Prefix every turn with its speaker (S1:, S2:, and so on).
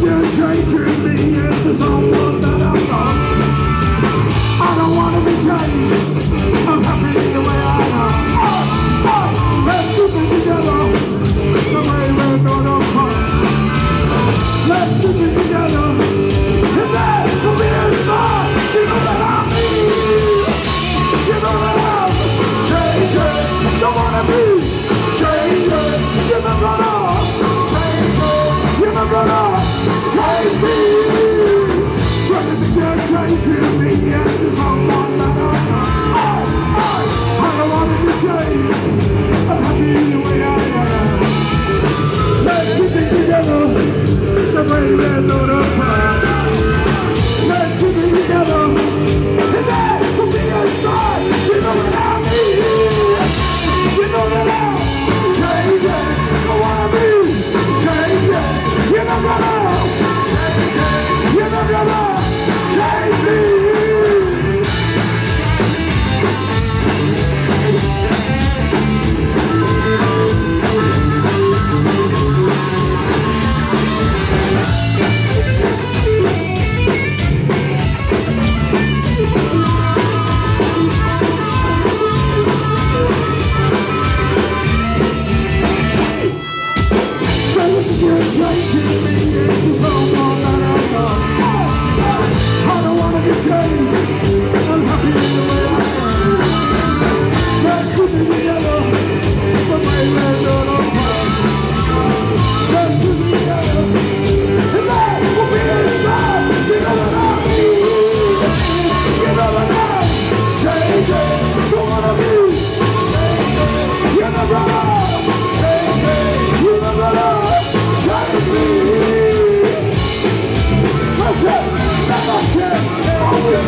S1: you're changing me It's a zone. Europa.